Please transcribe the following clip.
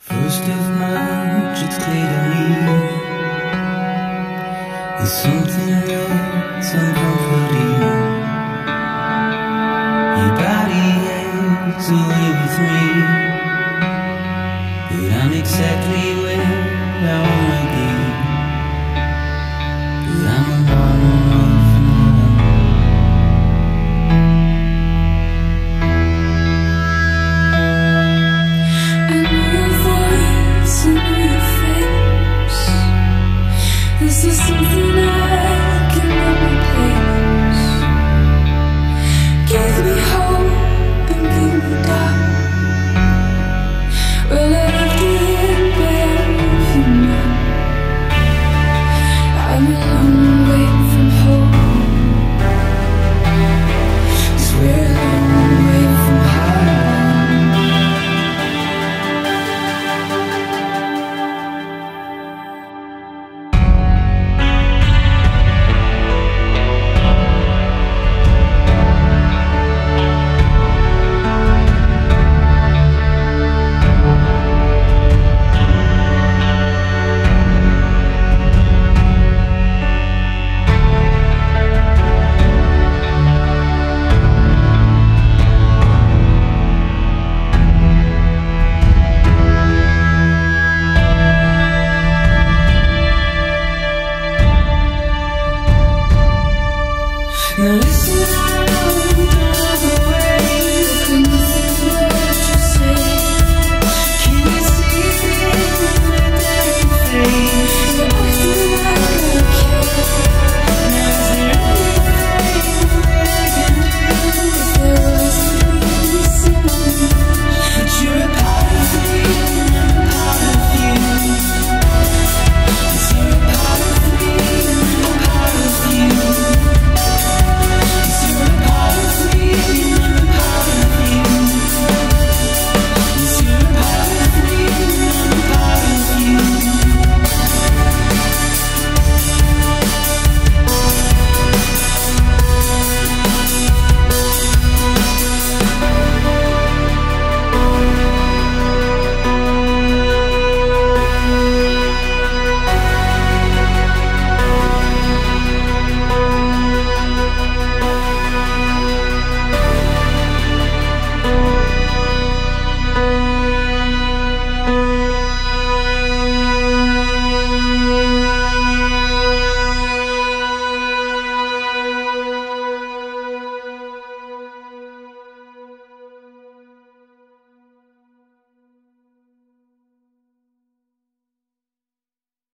First of March, it's clear to me. There's something that's uncomforting Your body is away with me. But I'm exactly where This is something I Now listen.